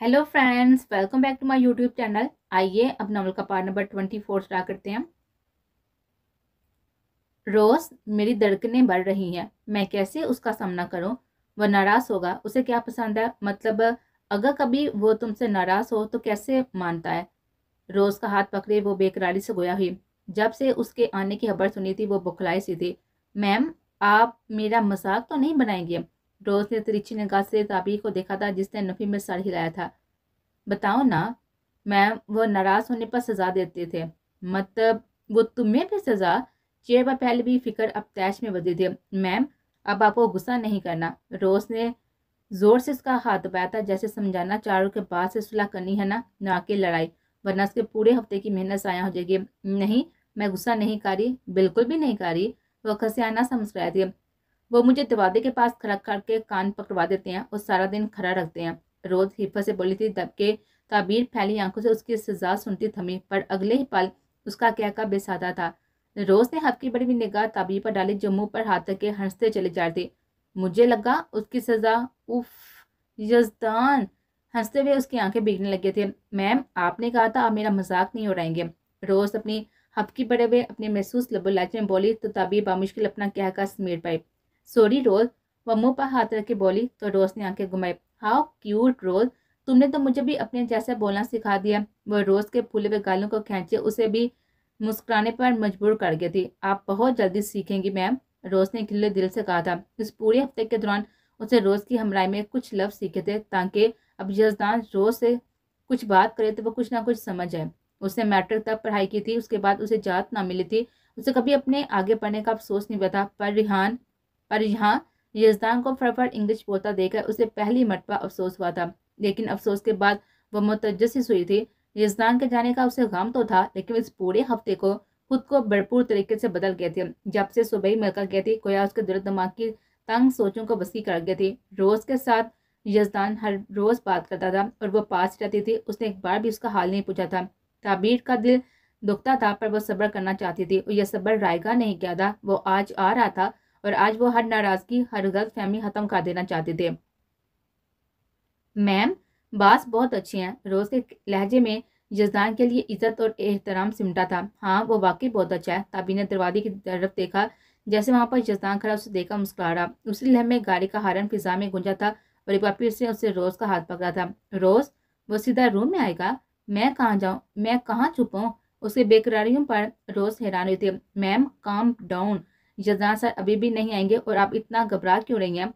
Hello friends welcome back to my YouTube channel आइए अब novel का part number twenty four start करते हैं रोज मेरी धड़कनें बढ़ रही हैं। मैं कैसे उसका सामना करूँ? वह नाराज़ होगा। उसे क्या पसंद है? मतलब अगर कभी वो तुमसे नाराज़ हो तो कैसे मानता है? रोज का हाथ पकड़े, वो बेकरारी से गोया हुई। जब से उसके आने की खबर सुनी थी, वो बुखलाई सी थी। मैम, आप मेरा मज़ाक तो नहीं बनाएँगे? रोज ने तिरछी निगाह से ताबी को देखा था, जिसने नफी में सर हिलाया था। बताओ ना मैम वो नाराज़ होने पर सजा देते थे। मतलब वो तुम्हें भी सजा? पर पहले भी फ़िक्र अब तैश में बदली थी मैम, अब आपको गुस्सा नहीं करना। रोज ने ज़ोर से उसका हाथ दबाया था, जैसे समझाना चारों के बाद से सुलह करनी है ना ना कि लड़ाई। वरना उसके पूरे हफ़्ते की मेहनत साया हो जाएगी। नहीं, मैं गुस्सा नहीं कर रही, बिल्कुल भी नहीं कर रही। वो खसियाना सा मुस्कुराई थी वो मुझे दरवाजे के पास खड़ा करके कान पकड़वा देते हैं और सारा दिन खड़ा रखते हैं। रोज हिफा से बोली थी, दबके ताबीर फैली आँखों से उसकी सजा सुनती थमी, पर अगले ही पल उसका क्या का बेसादा था। रोज ने हफ्की बड़ी हुई निगाह ताबीर पर डाली जो मुँह पर हाथ के हँसते चले जा रहे मुझे लगा उसकी सजा, उफ, यजदान, हँसते हुए उसकी आँखें बिगड़ने लगे थे। मैम, आपने कहा था आप मेरा मज़ाक नहीं उड़ाएँगे। रोज अपनी हफ्की बड़े हुए अपने महसूस लबो लाचे में बोली तो ताबीर बामुश्किल अपना क्या का समेट पाई सॉरी रोज। वह मुँह पर हाथ रख के बोली तो रोज ने आँखें घुमाई। How cute Rose. तुमने तो मुझे भी अपने जैसा बोलना सिखा दिया वह रोज के फूले हुए गालों को खींचे, उसे भी मुस्कुराने पर मजबूर कर गई थी। आप बहुत जल्दी सीखेंगी मैम रोज ने खिले दिल से कहा था। इस पूरे हफ़्ते के दौरान उसे रोज की हमराई में कुछ लफ्ज सीखे थे, ताकि अब यजदान रोज से कुछ बात करे तो वह कुछ ना कुछ समझ आए उसने मैट्रिक तक पढ़ाई की थी, उसके बाद उसे जात ना मिली थी। उसे कभी अपने आगे पढ़ने का अफसोस नहीं हुआ पर रिहान पर यहाँ यजदान को फटाफट इंग्लिश बोलता देखकर उसे पहली मरतबा अफसोस हुआ था। लेकिन अफसोस के बाद वह मुतजस हुई थी। यजदान के जाने का उसे गम तो था, लेकिन इस पूरे हफ़्ते को खुद को भरपूर तरीके से बदल गए थे। जब से सुबह ही मिलकर गए थे कोया उसके दिल दिमाग की तंग सोचों को बसी कर गए थे। रोज के साथ यजदान हर रोज बात करता था और वह पास रहती थी। उसने एक बार भी उसका हाल नहीं पूछा था। ताबीर का दिल दुखता था, पर वह सब्र करना चाहती थी। और यह सब्र रायगा नहीं किया था। वो आज आ रहा था और आज वो हर नाराज़गी, हर गलत फहमी खत्म कर देना चाहते थे। मैम, बास बहुत अच्छी हैं। रोज के लहजे में जजदान के लिए इज़्ज़त और एहतराम सिमटा था। हाँ वो वाकई बहुत अच्छा है। ताबी ने दरवाजे की तरफ़ देखा, जैसे वहाँ पर जजदान खड़ा उसे देखा मुस्कुरा रहा उसी में गाड़ी का हारन फिजा में गुंजा था और एक बार फिर से उससे रोज का हाथ पकड़ा था। रोज? वो सीधा रूम में आएगा? मैं कहाँ जाऊँ? मैं कहाँ छुपाऊँ उसके बेकरारियों पर रोज हैरान हुई थी। मैम काम डाउन जजदान सर अभी भी नहीं आएँगे और आप इतना घबरा क्यों रही हैं?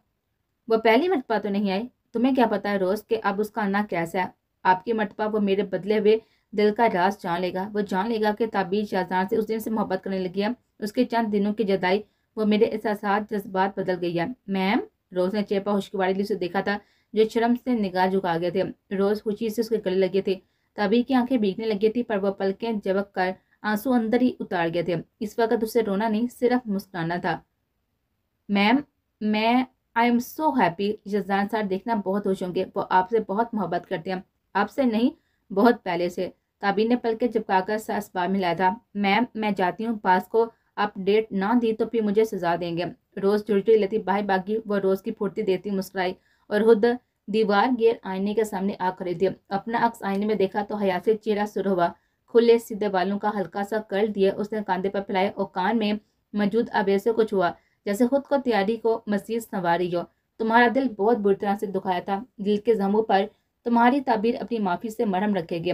वो पहली मरतबा तो नहीं आई। तुम्हें क्या पता है रोज़ कि अब उसका आना कैसा है? आपकी मरतबा वो मेरे बदले हुए दिल का राज जान लेगा। वो जान लेगा कि ताबीर शाहजहां से उस दिन से मोहब्बत करने लगी है। उसके चंद दिनों की जदाई वो मेरे एहसास जज्बात बदल गई है। मैम, रोज़ ने चेपा खुशगवारी ली, उसे देखा था जो शर्म से निगाह झुका गए थे। रोज़ खुशी से उसके गले लगे थे। तभी की आँखें भीगने लगी थी, पर वह पलकें जबक कर आँसू अंदर ही उतार गए थे। इस वक्त उसे रोना नहीं, सिर्फ़ मुस्कुराना था। मैम, मैं आई एम सो हैप्पी जजान सर देखना बहुत खुश होंगे। वो आपसे बहुत मोहब्बत करते हैं। आपसे नहीं, बहुत पहले से। ताबी ने पल के चिपकाकर सास बार मिलाया था। मैम, मैं जाती हूँ। पास को आप डेट ना दी तो फिर मुझे सजा देंगे। रोज़ जुड़ती लेती बाई बागी। वो रोज़ की फुर्ती देती मुस्कुराई और खुद दीवार गेर आईने के सामने आ खड़ी थी अपना अक्स आईने में देखा तो हया से चेहरा शुरू हुआ। खुले सीधे बालों का हल्का सा कर दिया। उसने कांधे पर फैलाए और कान में मौजूद अबेसे कुछ हुआ जैसे खुद को तैयारी को मजीद संवारी हो। तुम्हारा दिल बहुत बुरी तरह से दुखाया था। दिल के जमों पर तुम्हारी ताबीर अपनी माफ़ी से मरहम रखेगी।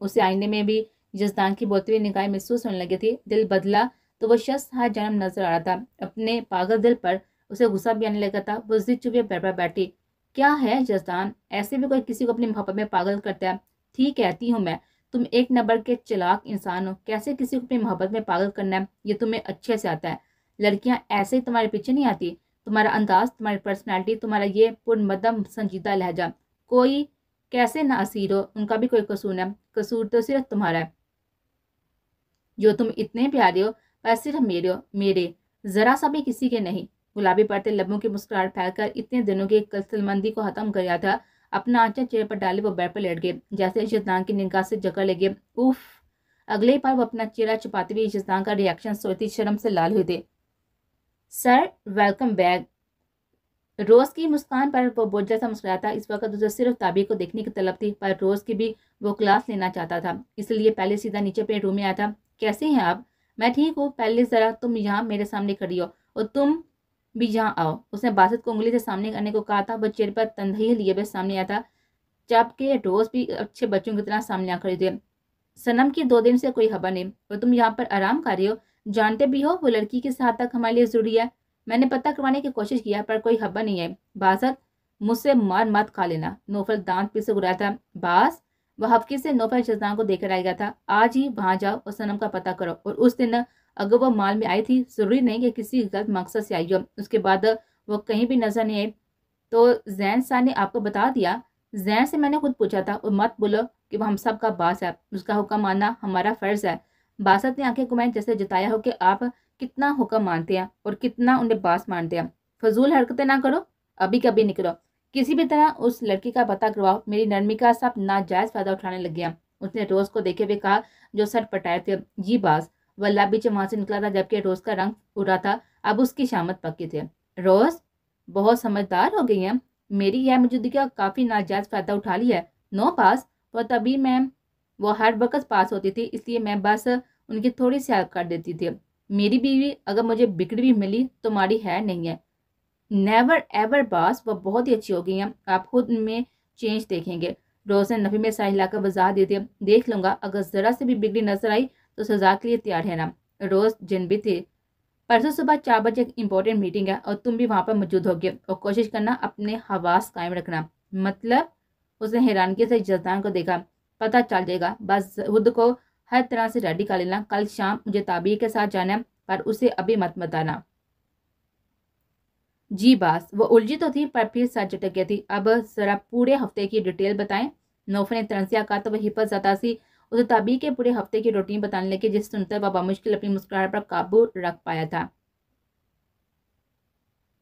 उसे आईने में भी जजदान की बोलती हुई महसूस होने लगी थी। दिल बदला तो वह शख्स हर जन्म नज़र आ रहा था। अपने पागल दिल पर उसे गुस्सा भी आने लगा था। वो जिद चुपे बैठा बैठी क्या है जजदान ऐसे भी कोई किसी को अपनी मोहब्बत में पागल करता है? ठीक कहती हूँ मैं। तुम एक नंबर के चलाक इंसान हो। कैसे किसी को अपनी मोहब्बत में पागल करना है? ये तुम्हें अच्छे से आता है। लड़कियाँ ऐसे ही तुम्हारे पीछे नहीं आती। तुम्हारा अंदाज, तुम्हारी पर्सनैलिटी तुम्हारा ये पूर्णमदम संजीदा लहजा। कोई कैसे ना असीर हो, उनका भी कोई कसूर है कसूर तो सिर्फ़ तुम्हारा है। जो तुम इतने प्यारे हो पर सिर्फ़ मेरे हो। मेरे, ज़रा सा भी किसी के नहीं। गुलाबी पड़ते लबों की मुस्कुराहट फैलकर इतने दिनों की कलमंदी को ख़त्म कर था अपना आंचल चेहरे पर डाले वो बेड पर लेट गए। जैसे शैतान की निगाह से जकड़ लगे उफ! अगले बार वो अपना चेहरा छुपाते हुए शैतान का रिएक्शन सोचती शर्म से लाल हुए थे। सर वेलकम बैक रोज़ की मुस्कान पर वो बोझ जैसा मुस्कुराता इस वक्त उसे सिर्फ़ ताबी को देखने की तलब थी, पर रोज़ की भी वो क्लास लेना चाहता था। इसलिए पहले सीधा नीचे अपने रूम में आया था। कैसे हैं आप? मैं ठीक हूँ। पहले ज़रा तुम यहाँ मेरे सामने खड़ी हो और तुम भी यहाँ आओ। उसने बासत को उंगली से सामने करने को कहा था वह चेहरे पर तंदही लिए हुए सामने आया था। जबकि रोज़ भी अच्छे बच्चों की तरह सामने आ खड़ी थी सनम की दो दिन से कोई खबर नहीं। और तुम यहाँ पर आराम कर रही हो? जानते भी हो, वो लड़की के साथ तक हमारे लिए ज़रूरी है। मैंने पता करवाने की कोशिश किया पर कोई खबर नहीं है। बासत, मुझसे मार मत खा लेना। नोफल दांत पीछे गुरा था। बास वह हफ्के से नोफल शजदान को देकर आ गया था। आज ही वहाँ जाओ और सनम का पता करो। और उस दिन अगर वो माल में आई थी, ज़रूरी नहीं कि किसी गलत मकसद से आई हो। उसके बाद वो कहीं भी नज़र नहीं आई तो जैन साहब ने आपको बता दिया, जैन से मैंने खुद पूछा था, और मत बोलो कि वो हम सब का बास है। उसका हुक्म मानना हमारा फ़र्ज़ है। बासत ने आँखें घुमाई, जैसे जताया हो कि आप कितना हुक्म मानते हैं और कितना उन्हें बास मानते हैं। फजूल हरकतें ना करो अभी कभी निकलो। किसी भी तरह उस लड़की का पता करवाओ। मेरी नरमी का सब नाजायज़ फ़ायदा उठाने लग गया। उसने रोज़ को देखे हुए कहा, जो सर पटाए थे जी बास। वह भी वहाँ से निकला था जबकि रोज़ का रंग उड़ा था। अब उसकी शामत पक्की थे। रोज़? बहुत समझदार हो गई है। मेरी यह मौजूदगी का काफ़ी नाजायज़ फ़ायदा उठा लिया है। No pass? तो तभी मैं वो हर वक्त पास होती थी, इसलिए मैं बस उनकी थोड़ी सी हेल्प कर देती थी। मेरी बीवी अगर मुझे बिगड़ी भी मिली तो माड़ी है नहीं है। नेवर एवर बास वह बहुत ही अच्छी हो गई हैं। आप खुद में चेंज देखेंगे। रोज ने नफी में साहिला का वजाह देती देख लूँगा, अगर ज़रा से भी बिगड़ी नज़र आई तो सजा के लिए तैयार है ना। रोज़ जिन भी थे, परसों सुबह चार बजे एक इंपॉर्टेंट मीटिंग है और तुम भी वहाँ पर मौजूद होगे और कोशिश करना अपने हवास कायम रखना। मतलब उसने हैरानगी से जजदान को देखा, पता चल जाएगा। बस खुद को हर तरह से रेडी कर लेना। कल शाम मुझे ताबी के साथ जाना है, पर उसे अभी मत बताना। जी बास, वो उलझी तो थी, पर फिर साथ झटक गई थी। अब जरा पूरे हफ़्ते की डिटेल बताएँ। नौफर ने तरसिया कहा तो वह हिफाजत सी उसे ताबी के पूरे हफ़्ते की रूटीन बताने लगे, जिस सुनकर वह मुश्किल अपनी मुस्कुराहट पर काबू रख पाया था।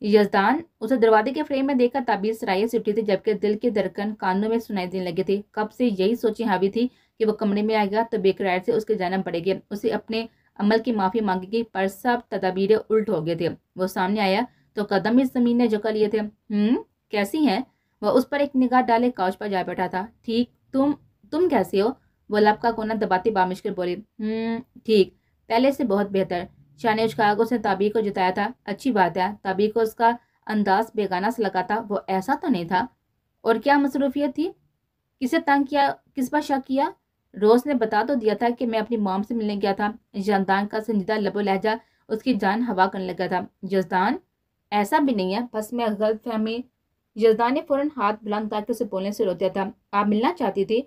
यजदान, उसे दरवाजे के फ्रेम में देखकर ताबीर सराय से उठी थी जबकि दिल के दरकन कानों में सुनाई देने लगे थे। कब से यही सोची हावी थी कि वो कमरे में आएगा तो बेकरार से उसके जन्म पड़ेगी। उसे अपने अमल की माफ़ी मांगेगी, पर सब तदाबीरें उल्ट हो गए थे। वो सामने आया तो कदम इस ज़मीन ने झुका लिए थे। हम्म कैसी हैं? वह उस पर एक निगाह डाले, काउच पर जा बैठा था। ठीक, तुम तुम कैसे हो? वो लब का कोना दबाती बामिश बोली हम्म ठीक, पहले से बहुत बेहतर। शाह उस कागज़ ने ताबी को जिताया था, अच्छी बात है ताबी को उसका अंदाज बेगाना से लगा था, वो ऐसा तो नहीं था। और क्या मसरूफियत थी? किसे तंग किया, किस पर शक किया? रोज ने बता तो दिया था कि मैं अपनी माम से मिलने गया था। जजदान का संजीदा लबो लहजा उसकी जान हवा करने लगा था। जजदान ऐसा भी नहीं है, बस मैं गलत फहमी जजदान ने फ़ौरन हाथ बुलंद करके उसे बोलने से रोक दिया था। आप मिलना चाहती थी?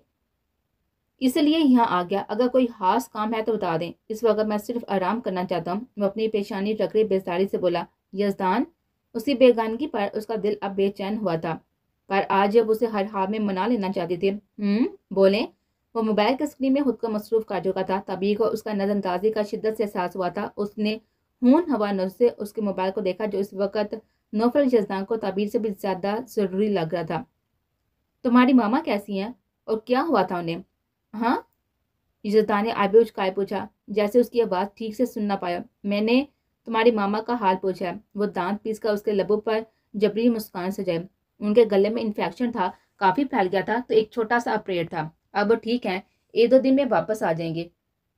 इसलिए यहाँ आ गया। अगर कोई खास काम है तो बता दें। इस वक्त मैं सिर्फ़ आराम करना चाहता हूँ। वो अपनी पेशानी रगड़े बेजारी से बोला यजदान उसी बेगानगी पर उसका दिल अब बेचैन हुआ था। पर आज जब उसे हर हाल में मना लेना चाहती थी हम्म बोले? वो मोबाइल की स्क्रीन में खुद को मसरूफ कर चुका था। तभी को उसका नजरअंदाजी का शिद्दत से एहसास हुआ था। उसने खून हवा नज से उसके मोबाइल को देखा, जो इस वक्त नौफल जजदान को तबीर से भी ज़्यादा ज़रूरी लग रहा था। तुम्हारी मामा कैसी हैं? और क्या हुआ था उन्हें? हाँ? जजदान ने आबे उचकाए पूछा, जैसे उसकी आवाज़ ठीक से सुन ना पाया। मैंने तुम्हारी मामा का हाल पूछा वो दांत पीस कर उसके लबों पर जबरी मुस्कान से जाए उनके गले में इन्फेक्शन था, काफ़ी फैल गया था तो एक छोटा सा ऑपरेट था। अब वो ठीक है, एक दो दिन में वापस आ जाएँगे।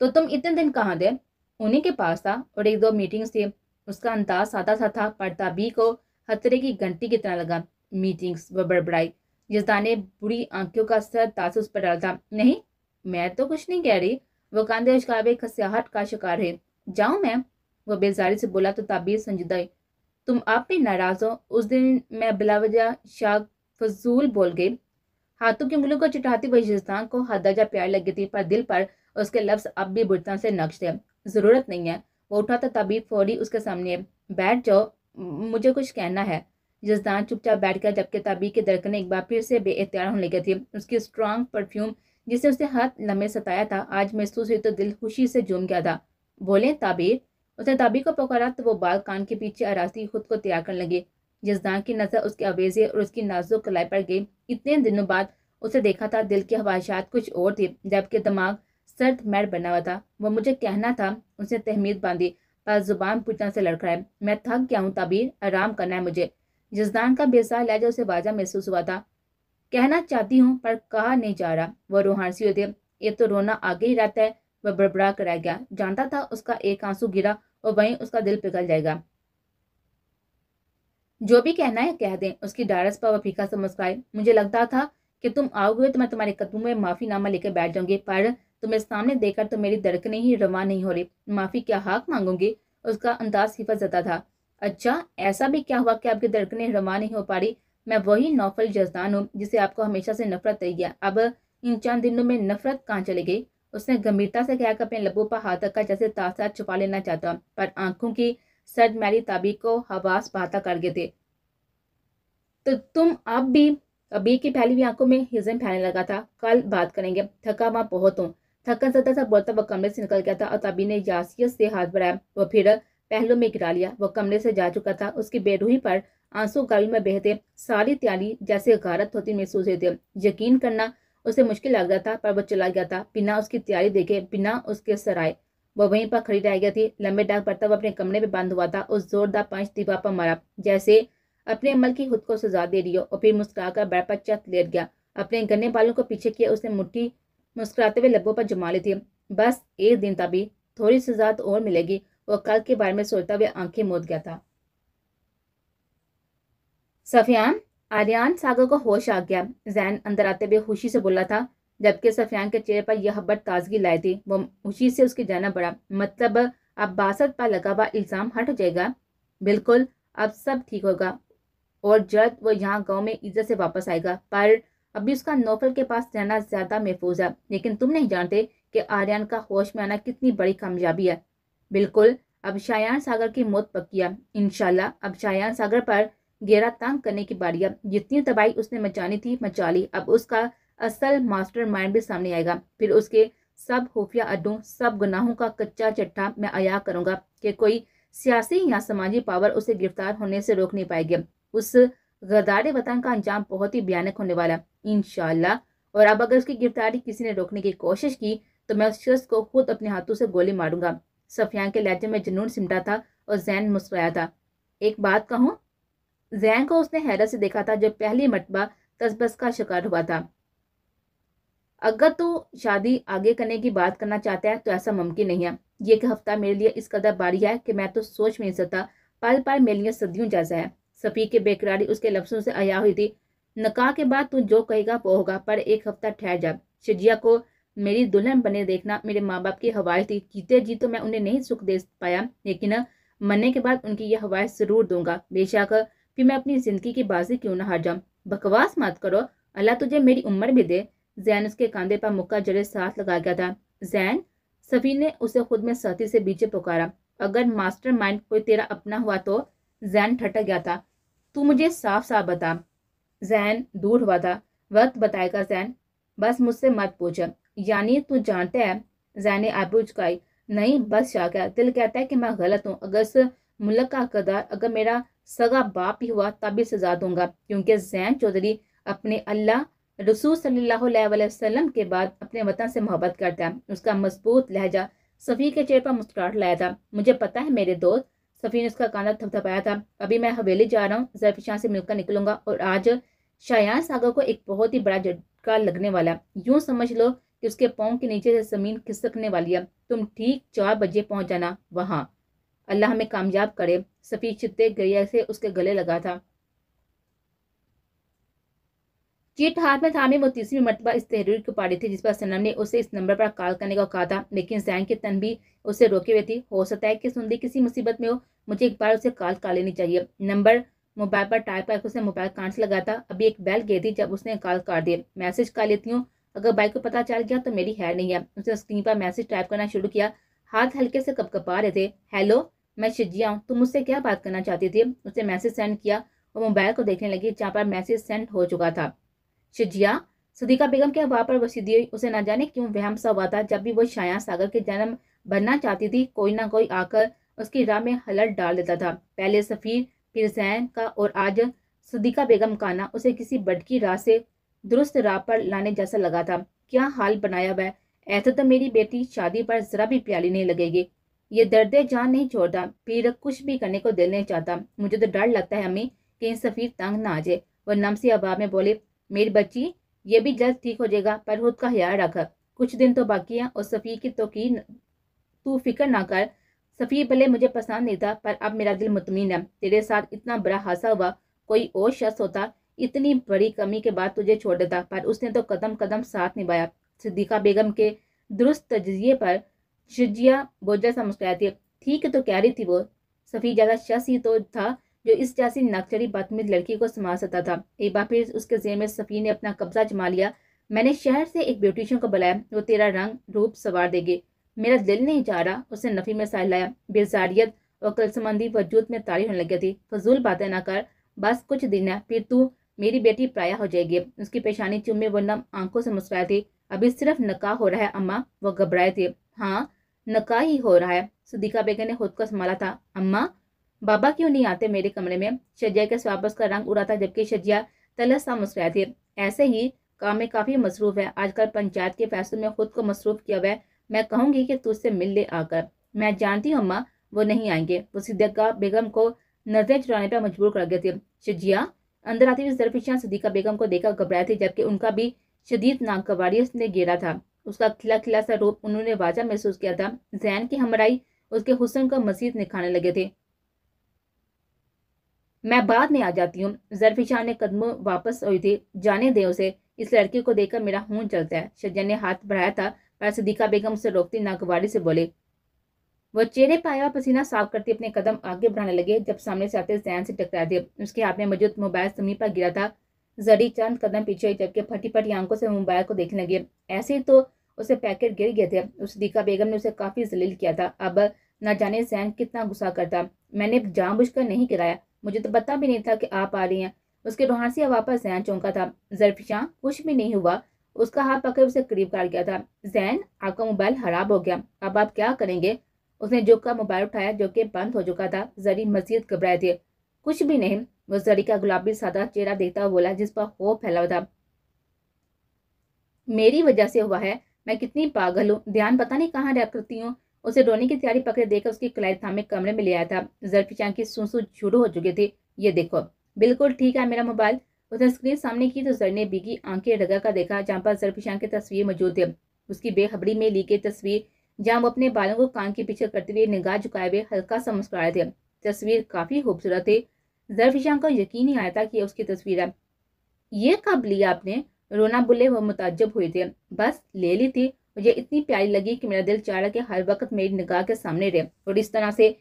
तो तुम इतने दिन कहाँ थे? उन्हीं के पास था, और एक दो मीटिंग्स थे। उसका अंदाज सादा सा था, पर तभी को हथरे की घंटी की तरह लगा। मीटिंग्स व बड़बड़ाई। जिसदा ने बुरी आँखों का सर तास उस पर डाला था। नहीं मैं तो कुछ नहीं कह रही। वो कांधे उचकावे खसियाहट का शिकार है। जाऊँ मैं? वो बेजारी से बोला तो ताबीर संजीदा तुम आप भी नाराज़ हो। उस दिन मैं बिलावजा शाह फजूल बोल गई। हाथों की उंगलियों को चिटाती हुई जिस्तान को हदजा प्यार लगी थी, पर दिल पर उसके लफ्ज अब भी बुरता से नक्श थे। ज़रूरत नहीं है। वो उठा तो तभी फौरी उसके सामने, बैठ जाओ। मुझे कुछ कहना है। जिसदान चुपचाप बैठ गया, जबकि तभी के दरकने एक बार फिर से बेख्तियार होने लगी थी। उसकी स्ट्रांग परफ्यूम जिसे उसने हाथ लम्बे सताया था, आज महसूस हुई तो दिल खुशी से झूम गया था। बोले, ताबीर। उसने ताबीर को पकड़ा तो वो बाल कान के पीछे आरास्ती खुद को तैयार करने लगी। जजदान की नज़र उसके अवेजे और उसकी नाजुक कलाई पर गई, इतने दिनों बाद उसे देखा था, दिल के हवाशात कुछ और थे, जबकि दिमाग सर्द मैर बना हुआ था। वो मुझे कहना था, उसने तहमीद बांधी, पर ज़ुबान पूछना से लड़खड़ाए मैं थक गया हूँ, तबीर, आराम करना है मुझे। जजदान का बेसार लहजा उसे वाजा महसूस हुआ था कहना चाहती हूँ, पर कहा नहीं जा रहा। वह रोहानसी होते, ये तो रोना आगे ही रहता है। वह बड़बड़ा कर गया। जानता था उसका एक आँसू गिरा और वहीं उसका दिल पिघल जाएगा। जो भी कहना है, कह दें। उसकी डारस पर वह फीका से मुझे लगता था कि तुम आओगे तो मैं तुम्हारे कदमों में माफीनामा लेकर बैठ जाऊँगी, पर तुम्हें सामने देखकर तो मेरी धड़कने ही रवा नहीं हो रही। माफ़ी क्या हाक मांगूँगी? उसका अंदाज हिफाजता था। अच्छा ऐसा भी क्या हुआ कि आपकी धड़कने रवा नहीं हो पा रही? मैं वही नौफल जजदान हूँ, जिसे आपको हमेशा से नफरत रही गया अब इन चंद दिनों में नफरत कहाँ चली गई? उसने गंभीरता से कहकर अपने लबों पर हाथ रखा जैसे तासा छुपा लेना चाहता पर आँखों की सर्द मैली ताबी को हवास बहाता कर गए थे। तो तुम अब भी, अभी की पहली भी आँखों में हिजन फैलने लगा था। कल बात करेंगे। थका वहाँ बहुत हूँ। थकन सता सा बोलता वह कमरे से निकल गया था और तभी ने यासियत से हाथ बढ़ाया। वह फिर पहलू में गिरा लिया। वह कमरे से जा चुका था। उसकी बेरूही पर आँसू गाल में बहते सारी तैयारी जैसे गारत होती महसूस थी यकीन करना, उसे मुश्किल लग रहा था, पर वह चला गया था। बिना उसकी तैयारी देखे, बिना उसके सराय वह वहीं पर खड़ी रह गया थी। लंबे डाक पड़ता वह अपने कमरे में बंद हुआ था। उस जोरदार पंच दीवार पर मारा। जैसे अपने अमल की खुद को सजा दे रही हो। और फिर मुस्कुराकर बैठ पर चत लेट गया। अपने गन्ने बालों को पीछे किया उसने मुट्ठी मुस्कुराते हुए लब्बों पर जमा ली थी। बस एक दिन तभी थोड़ी सजा तो और मिलेगी। वो कल के बारे में सोचता हुए आँखें मोद गया था। सफियान आर्यान सागर को होश आ गया। जैन अंदर आते हुए खुशी से बोला था, जबकि सफियान के चेहरे पर यह हब्बत ताजगी लाई थी। वो खुशी से उसके जाना पड़ा। मतलब अब बासत पर लगा हुआ इल्ज़ाम हट जाएगा। बिल्कुल, अब सब ठीक होगा। और जल्द वो यहाँ गाँव में इज़्ज़त से वापस आएगा। पर अभी उसका नौफल के पास रहना ज़्यादा महफूज है। लेकिन तुम नहीं जानते कि आर्यन का होश में आना कितनी बड़ी कामयाबी है। बिल्कुल, अब शायान सागर की मौत पक्की है। इनशाला अब शायान सागर पर घेरा तंग करने की बारी। अब जितनी तबाही उसने मचानी थी, मचा ली। अब उसका असल मास्टर माइंड भी सामने आएगा। फिर उसके सब खुफिया अड्डों, सब गुनाहों का कच्चा चट्टा मैं आया करूँगा कि कोई सियासी या समाजी पावर उसे गिरफ़्तार होने से रोक नहीं पाएगी। उस गदारे वतन का अंजाम बहुत ही भयानक होने वाला इनशाला और अब अगर उसकी गिरफ्तारी किसी ने रोकने की कोशिश की तो मैं उस शख्स को खुद अपने हाथों से गोली मारूँगा। सफियान के लहजे में जुनून सिमटा था और जैन मुस्कुराया था। एक बात कहूँ जैन को उसने हैरत से देखा था जो पहली मरतबा तसबस का शिकार हुआ था। अगर तो शादी आगे करने की बात करना चाहता है तो ऐसा मुमकिन नहीं है। ये एक हफ़्ता मेरे लिए इस कदर बारी है कि मैं तो सोच नहीं सकता। पल पल मेरे लिए सदियों जैसा है। सफ़ी के बेकरारी उसके लफ्ज़ों से आया हुई थी। नकाह के बाद तू जो कहेगा वो होगा, पर एक हफ़्ता ठहर जा। शिजिया को मेरी दुल्हन बने देखना मेरे माँ बाप की हवाएँ थी। जीते जी तो मैं उन्हें नहीं सुख दे पाया, लेकिन मरने के बाद उनकी यह हवाएँ ज़रूर दूँगा। बेशक फिर मैं अपनी ज़िंदगी की बाजी क्यों ना हार जाऊँ? बकवास मत करो। अल्लाह तुझे मेरी उम्र भी दे। जैन उसके कंधे पर मुक्का जड़े साथ लगा गया था। जैन सफ़ी ने उसे खुद में सती से बीचे पुकारा। अगर मास्टर माइंड कोई तेरा अपना हुआ तो? जैन ठटक गया था। तू मुझे साफ़ साफ़ बता। जैन दूर हुआ था। वक्त बताएगा जैन। बस मुझसे मत पूछ। यानी तू जानता है? जैन ने आबू चुकाई नहीं, बस शाह दिल कहता है कि मैं गलत हूँ। अगर मुल्क का कदार अगर मेरा सगा बाप ही हुआ तब भी सजा दूँगा, क्योंकि जैन चौधरी अपने अल्लाह रसूल सल्लल्लाहु अलैहि वसल्लम के बाद अपने वतन से मोहब्बत करता। है उसका मज़बूत लहजा सफ़ी के चेहरे पर मुस्कुराहट लाया था। मुझे पता है मेरे दोस्त सफ़ी ने उसका काना थपथपाया था। अभी मैं हवेली जा रहा हूँ जरफिशां से मिलकर निकलूँगा और आज शायान सागर को एक बहुत ही बड़ा झटका लगने वाला यूँ समझ लो कि उसके पाँव के नीचे से ज़मीन खिसकने वाली है। तुम ठीक चार बजे पहुँच जाना वहाँ। अल्लाह हमें कामयाब करे। सफ़ी चित्ते गैया से उसके गले लगा था। चिट हाथ में थामे, वो तीसरी मरतबा इस तहरीर को पाड़ी थी, जिस पर सनम ने उसे इस नंबर पर कॉल करने को कहा था। लेकिन जैन की तन भी उसे रोके हुए थी। हो सकता है कि सुंदी किसी मुसीबत में हो, मुझे एक बार उसे कॉल कर लेनी चाहिए। नंबर मोबाइल पर टाइप करके उसने मोबाइल कान से लगा था। अभी एक बैल गई थी, जब उसने कॉल कर दिया। मैसेज कर लेती हूँ, अगर बाइक को पता चल गया तो मेरी है नहीं है। उसने स्क्रीन पर मैसेज टाइप करना शुरू किया। हाथ हल्के से कपकपा रहे थे। हेलो मैं शिजिया हूँ तुम मुझसे क्या बात करना चाहती थी? उसने मैसेज सेंड किया और मोबाइल को देखने लगी, जहाँ पर मैसेज सेंड हो चुका था। शिजिया, सदीका बेगम के वहाँ पर वसीदी हुई उसे ना जाने क्यों वहम सा हुआ था? जब भी वो शाया सागर के जन्म बनना चाहती थी, कोई ना कोई आकर उसकी राह में हलट डाल देता था। पहले सफ़ीर, फिर जैन का और आज सदीका बेगम का ना उसे किसी बटकी राह से दुरुस्त राह पर लाने जैसा लगा था। क्या हाल बनाया हुआ ऐसा तो मेरी बेटी शादी पर ज़रा भी प्याली नहीं लगेगी। ये दर्द जान नहीं छोड़ता, फिर कुछ भी करने को दिल नहीं चाहता। मुझे तो डर लगता है अम्मी कहीं सफ़ीर तंग ना आ जाए। वह नमसी अबाब में बोले, मेरी बच्ची, ये भी जल्द ठीक हो जाएगा, पर खुद का ख्याल रख। कुछ दिन तो बाकी हैं और सफ़ी की तो की तू फ़िक्र ना कर। सफ़ी भले मुझे पसंद नहीं था, पर अब मेरा दिल मुतमिन है। तेरे साथ इतना बड़ा हादसा हुआ, कोई और शख्स होता, इतनी बड़ी कमी के बाद तुझे छोड़ देता, पर उसने तो कदम कदम साथ निभाया। सिद्दीका बेगम के दुरुस्त तजिए पर शिजिया बोझा सा मुस्कुराई थी ठीक तो कह रही थी वो, सफ़ी ज़्यादा शख्स ही तो था जो इस जैसी नक्चड़ी बदतमीज लड़की को संभाल सकता था। एक बार फिर उसके जेर में सफ़ी ने अपना कब्जा जमा लिया। मैंने शहर से एक ब्यूटिशियन को बुलाया, वो तेरा रंग, रूप सवार देगी। मेरा दिल नहीं जा रहा उसने नफ़ी में साहिल लाया। बेजारियत और कलसमंदी वजूद में तारी होने लगी थी। फजूल बातें ना कर, बस कुछ दिन है, फिर तू मेरी बेटी प्राया हो जाएगी। उसकी पेशानी चुम्बे वरना आँखों से मुस्कुराए थी अभी सिर्फ़ नकाह हो रहा है, अम्मा, वो घबराए थे। हाँ नकाह ही हो रहा है। सदीका बेगम ने खुद को संभाला था। अम्मा, बाबा क्यों नहीं आते मेरे कमरे में? शजिया के स्वाबस का रंग उड़ा था जबकि शजिया तलस सा मुस्कुराए थे। ऐसे ही काम में काफ़ी मसरूफ़ है। आजकल पंचायत के फैसलों में खुद को मसरूफ़ किया हुआ है। मैं कहूँगी कि तुझसे मिल ले आकर। मैं जानती हूँ अम्मा, वो नहीं आएँगे। वो सिद्दीका बेगम को नज़रें चुराने पर मजबूर कर गए थे। शजिया, अंदर आती हुई जरफिशा सदीका बेगम को देखकर घबराए थे जबकि उनका भी शदीद नागवारियत ने घेरा था। उसका खिला खिला सा रूप उन्होंने वाजा महसूस किया था। जैन की हमराई उसके हुसन को मजीद निखाने लगे थे। मैं बाद में आ जाती हूँ। जरफिशा ने कदमों वापस हुई थी। जाने दे उसे। इस लड़के को देखकर मेरा खून चलता है। शज्जन ने हाथ बढ़ाया था पर सदीका बेगम उसे रोकती नागवारी से बोले, वो चेहरे पाया पसीना साफ़ करते अपने कदम आगे बढ़ाने लगे जब सामने से आते जैन से टकरा दिए उसके हाथ में मौजूद मोबाइल ज़मीन पर गिरा था। जड़ी चंद कदम पीछे हुई जबकि फटी फटी आँखों से मोबाइल को देखने लगे। ऐसे तो उसे पैकेट गिर गए थे। उस दीका बेगम ने उसे काफ़ी जलील किया था। अब न जाने जैन कितना गुस्सा करता। मैंने जानबूझकर नहीं गिराया। मुझे तो पता भी नहीं था कि आप आ रही हैं। उसके रोहानसी हवा पर जैन चौंका था। जरफिशा, कुछ भी नहीं हुआ। उसका हाथ पकड़ उसे करीब कर गया था। जैन आपका मोबाइल खराब हो गया। अब आप क्या करेंगे? उसने जो का मोबाइल उठाया, जो कि बंद हो चुका था। जरी मजीद घबराए थे। कुछ भी नहीं वो जरी का गुलाबी सादा चेहरा देखता हुआ बोला, जिस पर खौफ फैला था मेरी वजह से हुआ है, मैं कितनी पागल हूँ। ध्यान पता नहीं कहाँ रह करती हूँ। उसे रोने की तैयारी पकड़े देकर उसकी कलाई थामे कमरे में ले आया था। जरफिशां की सुसु शुरू हो चुके थे। ये देखो, बिल्कुल ठीक है मेरा मोबाइल। उसने स्क्रीन सामने की तो जर ने बीगी आँखें रगा का देखा, जहाँ पर जरफिशां की तस्वीर मौजूद है उसकी बेखबरी में ली गई तस्वीर, जहाँ वो अपने बालों को कान के पीछे करते हुए निगाह झुकाए हुए हल्का सा मुस्कुराए थे। तस्वीर काफ़ी खूबसूरत थी। जरफिशां को यकीन ही आया था कि उसकी तस्वीर है। ये कब लिया आपने? रोना बुले वो मुताजब हुए थे। बस ले ली थी। मुझे इतनी प्यारी लगी कि मेरा दिल चाह कि हर वक्त मेरी निगाह के सामने रहे। और इस तरह से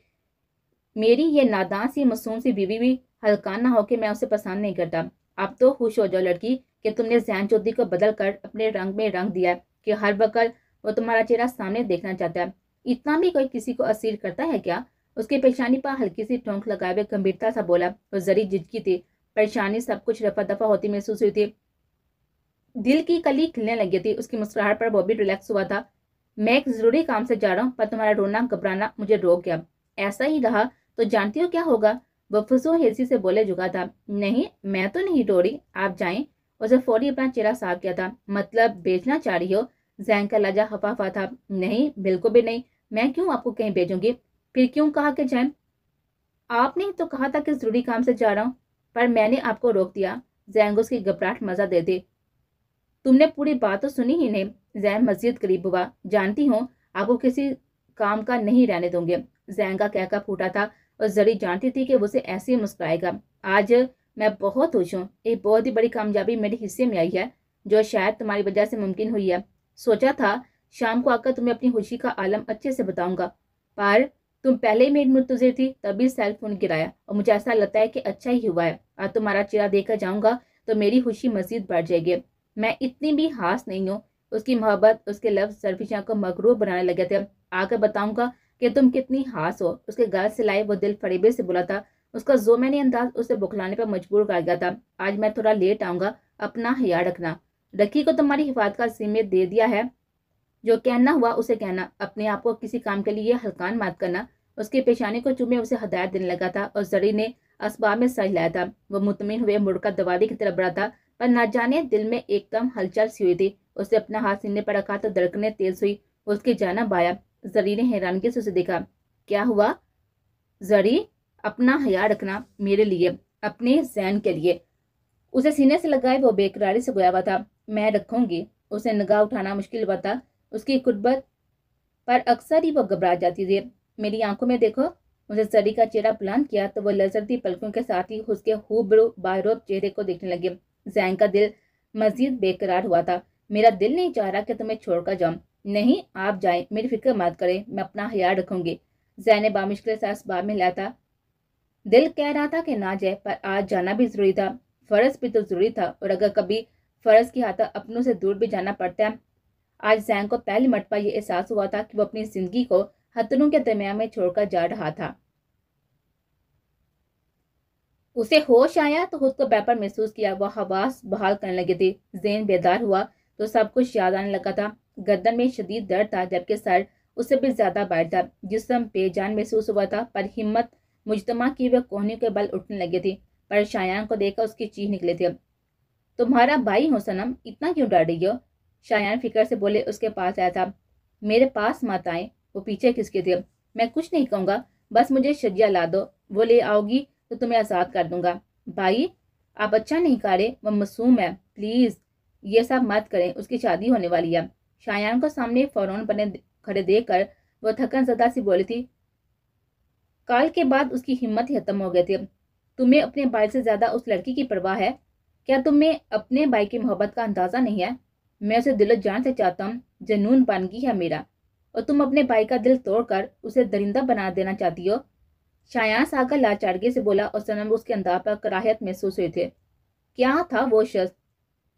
मेरी ये नादान सी मासूम सी बीवी भी हल्का ना हो कि मैं उसे पसंद नहीं करता। अब तो खुश हो जाओ लड़की, कि तुमने जैन चौधरी को बदल कर अपने रंग में रंग दिया कि हर वक्त वो तुम्हारा चेहरा सामने देखना चाहता है। इतना भी कोई किसी को असीर करता है क्या? उसकी परेशानी पर हल्की सी ठोंक लगाए हुए गंभीरता सा बोला वो जरी झिझकी थी। परेशानी सब कुछ रफा दफ़ा होती महसूस हुई थी। दिल की कली खिलने लगी थी। उसकी मुस्कुराहट पर भी रिलैक्स हुआ था। मैं एक ज़रूरी काम से जा रहा हूँ, पर तुम्हारा रोना, घबराना मुझे रोक गया। ऐसा ही रहा तो जानती हो क्या होगा? वो फुसो हेसी से बोले, जुगा था। नहीं, मैं तो नहीं डोरी। आप जाएँ। उसे फौरी अपना चेहरा साफ़ किया था। मतलब बेचना चाह रही हो? जैन का लजा हफाफा था। नहीं, बिल्कुल भी नहीं। मैं क्यों आपको कहीं भेजूँगी? फिर क्यों कहा कि जैन? आपने तो कहा था कि ज़रूरी काम से जा रहा हूँ, पर मैंने आपको रोक दिया। जैन को उसकी घबराहट मज़ा दे दी। तुमने पूरी बात तो सुनी ही नहीं, जैन मस्जिद करीब हुआ। जानती हूँ, आपको किसी काम का नहीं रहने दूँगे। जैन का कहका फूटा था और जरी जानती थी कि उसे ऐसे ही मुस्कुराएगा। आज मैं बहुत खुश हूँ। एक बहुत ही बड़ी कामयाबी मेरे हिस्से में आई है, जो शायद तुम्हारी वजह से मुमकिन हुई है। सोचा था, शाम को आकर तुम्हें अपनी खुशी का आलम अच्छे से बताऊँगा। पर तुम पहले ही मेरी मुतजिर थी, तभी सेल फ़ोन गिराया और मुझे ऐसा लगता है कि अच्छा ही हुआ है। और तुम्हारा चेहरा देखकर जाऊँगा तो मेरी खुशी मजीद बढ़ जाएगी। मैं इतनी भी हास नहीं हूँ। उसकी मोहब्बत, उसके लफ्ज सरफिशा को मगरूब बनाने लगे थे। आकर बताऊँगा कि तुम कितनी हास हो। उसके गल से लाए वो दिल फरीबे से बोला था। उसका जो मैंने अंदाज उसे बुखलाने पर मजबूर कर गया था। आज मैं थोड़ा लेट आऊँगा, अपना ख्याल रखना। रखी को तुम्हारी हिफाजत का सीमित दे दिया है। जो कहना हुआ, उसे कहना। अपने आप को किसी काम के लिए हल्कान मत करना। उसके पेशानी को चुमे, उसे हदायत देने लगा था और जरी ने असबाब में सज लाया था। वो मुतमिन हुए मुड़का दवादी की तरफ़ बढ़ा था, पर न जाने दिल में एकदम हलचल सी हुई थी। उसने अपना हाथ सीने पर रखा तो धड़कने तेज हुई। उसकी जाना बाया। जरी ने हैरानगी से उसे देखा। क्या हुआ? जरी अपना हया रखना मेरे लिए, अपने जैन के लिए। उसे सीने से लगाए वो बेकरारी से गोया हुआ था। मैं रखूँगी। उसे निगाह उठाना मुश्किल हुआ था। उसकी कुर्बत। पर अक्सर ही वो घबरा जाती थी। मेरी आँखों में देखो उसे सरी का चेहरा प्लान किया तो वो लजरती पलकों के साथ ही उसके हुबरू बाहरोब चेहरे को देखने लगे। जैन का दिल मजीद बेकरार हुआ था। मेरा दिल नहीं चाह रहा कि तुम्हें छोड़कर जाऊँ। नहीं, आप जाए, मेरी फ़िक्र मत करें, मैं अपना ख्याल रखूँगी। जैन ने बामुश्किल से बाब में लाया दिल कह रहा था कि ना जाए, पर आज जाना भी ज़रूरी था। फ़र्ज़ भी तो ज़रूरी था, और अगर कभी फ़र्ज़ की हाथा अपनों से दूर भी जाना पड़ता है आज जैन को पहली मरतबा ये एहसास हुआ था कि वो अपनी ज़िंदगी को हथनों के दरमियान में छोड़कर जा रहा था। उसे होश आया तो खुद को बेपर महसूस किया। वह हवास बहाल करने लगे थे। जैन बेदार हुआ तो सब कुछ याद आने लगा था। गर्दन में शदीद दर्द था जबकि सर उससे भी ज़्यादा बाहर था। जिसम बेजान महसूस हुआ था पर हिम्मत मुजतमा की वह कोहनी के बल उठने लगे थे। पर शायान को देखकर उसकी चीख निकले थे। तुम्हारा भाई हो, सनम, इतना क्यों डर रही हो? शायान फ़िक्र से बोले, उसके पास आया था। मेरे पास मत आए। वो पीछे किसके थे? मैं कुछ नहीं कहूँगा। बस मुझे शजिया ला दो। वो ले आओगी तो तुम्हें आज़ाद कर दूँगा। भाई, आप अच्छा नहीं करे वो मासूम है। प्लीज़, ये सब मत करें। उसकी शादी होने वाली है शायान को सामने फ़ौरन बने खड़े देकर वो थकन सदा सी बोली थी। काल के बाद उसकी हिम्मत ही खत्म हो गई थी। तुम्हें अपने भाई से ज़्यादा उस लड़की की परवाह है? क्या तुम्हें अपने भाई की मोहब्बत का अंदाज़ा नहीं है? मैं उसे दिल जान से चाहता हूँ जनून बन गई है मेरा। और तुम अपने भाई का दिल तोड़कर उसे दरिंदा बना देना चाहती हो? शायान सागर लाचारगी से बोला और सनम उसके अंदाज पर कराहत महसूस हुए थे। क्या था वो शख्स?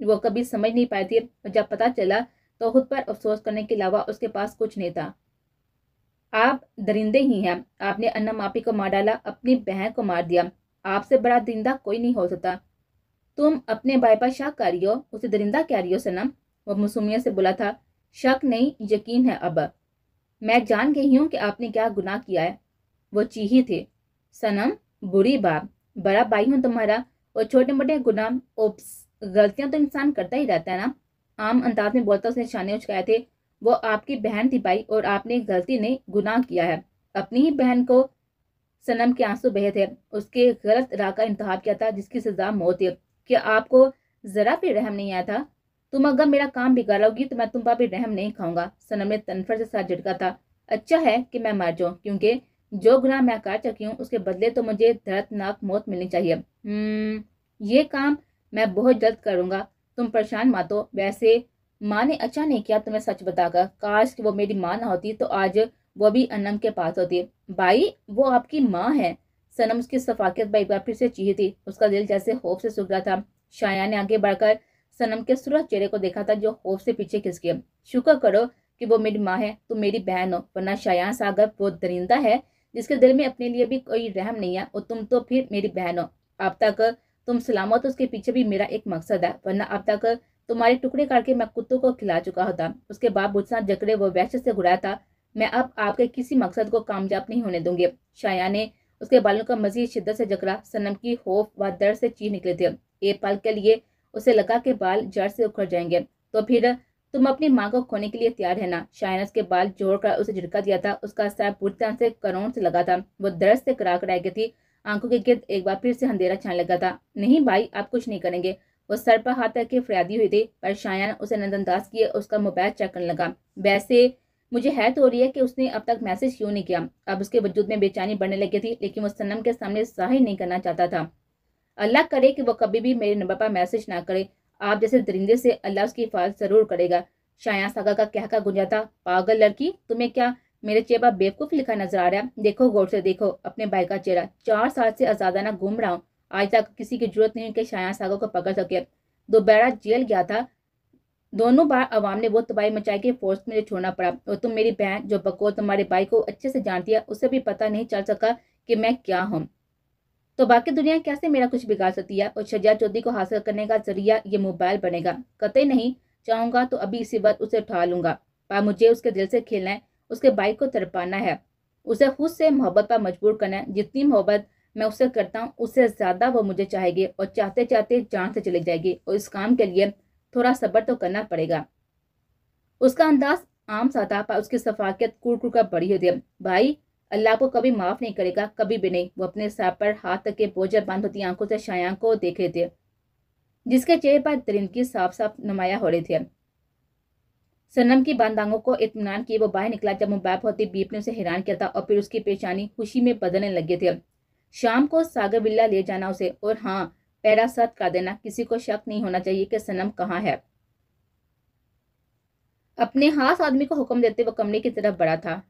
वो कभी समझ नहीं पाई थी जब पता चला तो खुद पर अफसोस करने के अलावा उसके पास कुछ नहीं था। आप दरिंदे ही हैं। आपने अन्ना मापी को मार डाला, अपनी बहन को मार दिया। आपसे बड़ा दरिंदा कोई नहीं हो सकता। तुम अपने भाई पर शक कर रही हो? उसे दरिंदा कह रही हो, सनम? वो मसूमियत से बोला था, शक नहीं, यकीन है अब मैं जान गई हूँ कि आपने क्या गुनाह किया है। वो चीही थे। सनम, बुरी बाप, बड़ा भाई हूँ तुम्हारा और छोटे मोटे गुनाह, ओप्स, गलतियाँ तो इंसान करता ही रहता है ना। आम अंदाज में बोलता उसने शाने उचकाए थे, वो आपकी बहन थी भाई और आपने गलती ने गुनाह किया है। अपनी ही बहन को सनम के आँसू बहे थे। उसके गलत राह का इंतहा किया था जिसकी सजा मौत है। क्या आपको जरा भी रहम नहीं आया था? तुम अगर मेरा काम बिगाड़ोगी तो मैं तुम पर भी रहम नहीं खाऊँगा। सनम ने तनफर से साथ झटका था अच्छा है कि मैं मर जाऊँ क्योंकि जो गुनाह मैं कर चुकी हूँ उसके बदले तो मुझे दर्दनाक मौत मिलनी चाहिए। हम्म, ये काम मैं बहुत जल्द करूँगा। तुम परेशान मत वैसे माँ ने अच्छा नहीं किया तुम्हें सच बताकर। काश वो मेरी माँ ना होती तो आज वो भी अनम के पास होती। भाई वो आपकी माँ है। सनम उसकी सफाकियत भाई बार फिर से चाहिए थी उसका दिल जैसे खौफ से सुख रहा था। शाया ने आगे बढ़कर सनम के सूरज चेहरे को देखा था जो खौफ से पीछे खिस गया। शुक्र करो कि वो मेरी माँ है, तुम मेरी बहन हो, वरना शायान सागर वो दरिंदा है, जिसके दिल में अपने लिए भी कोई रहम नहीं है, और तुम तो फिर मेरी बहन हो। अब तक तुम सलामत उसके पीछे भी मेरा एक मकसद है, वरना अब तक तुम्हारे टुकड़े करके मैं कुत्तों को खिला चुका होता। उसके बाद मुझसे जकड़े वो वैश्य से घुराया था, मैं अब आपके किसी मकसद को कामयाब नहीं होने दूँगी। शाया ने उसके बालों का मजीद शिद्दत से जकड़ा, सनम की खौफ व दर्द से चीख निकले थे। एक पल के लिए उसे लगा के बाल जड़ से उखड़ जाएँगे। तो फिर, तुम अपनी माँ को खोने के लिए तैयार है ना? शायनस के बाल जोड़कर उसे झटका दिया था। उसका सर पूरी तरह से करोड़ से लगा था। वो दर्द से करा कराई गई थी। आँखों के गिर्द एक बार फिर से अंधेरा छाने लगा था। नहीं भाई, आप कुछ नहीं करेंगे। वो सर पर हाथ रख फरियादी हुई थी, पर शायन उसे नजरअंदाज किए उसका मोबाइल चेक करने लगा। वैसे, मुझे हैरत हो रही है कि उसने अब तक मैसेज क्यों नहीं किया? अब उसके वजूद में बेचैनी बढ़ने लगी थी, लेकिन वो सनम के सामने ज़ाहिर नहीं करना चाहता था। अल्लाह करे कि वो कभी भी मेरे नंबर पर मैसेज ना करे। आप जैसे दरिंदे से अल्लाह उसकी हिफाजत ज़रूर करेगा। शाया सागा का क्या का गुंजा था पागल लड़की, तुम्हें क्या मेरे चेहरे बेवकूफ़ लिखा नज़र आ रहा है? देखो, गौर से देखो, अपने भाई का चेहरा। चार साल से आजादाना घूम रहा हूँ। आज तक किसी की ज़रूरत नहीं कि शाया सागा को पकड़ सके। दोबारा जेल गया था। दोनों बार आवाम ने वो तबाही मचाई के फोर्स में छोड़ना पड़ा। और तुम मेरी बहन, जो बको तुम्हारे भाई को अच्छे से जानती है, उसे भी पता नहीं चल सका कि मैं क्या हूँ। तो बाकी दुनिया कैसे मेरा कुछ बिगाड़ सकती है? और शजा चौधरी को हासिल करने का ज़रिया ये मोबाइल बनेगा। कतई नहीं चाहूँगा तो अभी इसी वक्त उसे उठा लूँगा। पर मुझे उसके दिल से खेलना है, उसके बाइक को तड़पाना है। उसे खुद से मोहब्बत पर मजबूर करना है। जितनी मोहब्बत मैं उससे करता हूँ, उससे ज़्यादा वो मुझे चाहेगी और चाहते चाहते जान से चली जाएगी। और इस काम के लिए थोड़ा सब्र तो करना पड़ेगा। उसका अंदाज आम सा था पर उसकी सफाकियत कुड़ कुड़ कर बड़ी होती है। भाई अल्लाह को कभी माफ़ नहीं करेगा, कभी भी नहीं। वो अपने सर पर हाथ तक के बोझर बंद होती आँखों से शाया को देख रहे थे, जिसके चेहरे पर दरिंदगी साफ़ साफ़ नुमाया हो रही थी। सनम की बंद को इतमान किए वो बाहर निकला जब मुबाब होती बीप ने उसे हैरान किया था और फिर उसकी पेशानी खुशी में बदलने लगे थे। शाम को सागर बिल्ला ले जाना उसे और हाँ पैरा सत कर देना, किसी को शक नहीं होना चाहिए कि सनम कहाँ है। अपने हाथ आदमी को हुक्म देते वो कमरे की तरफ़ बढ़ा था।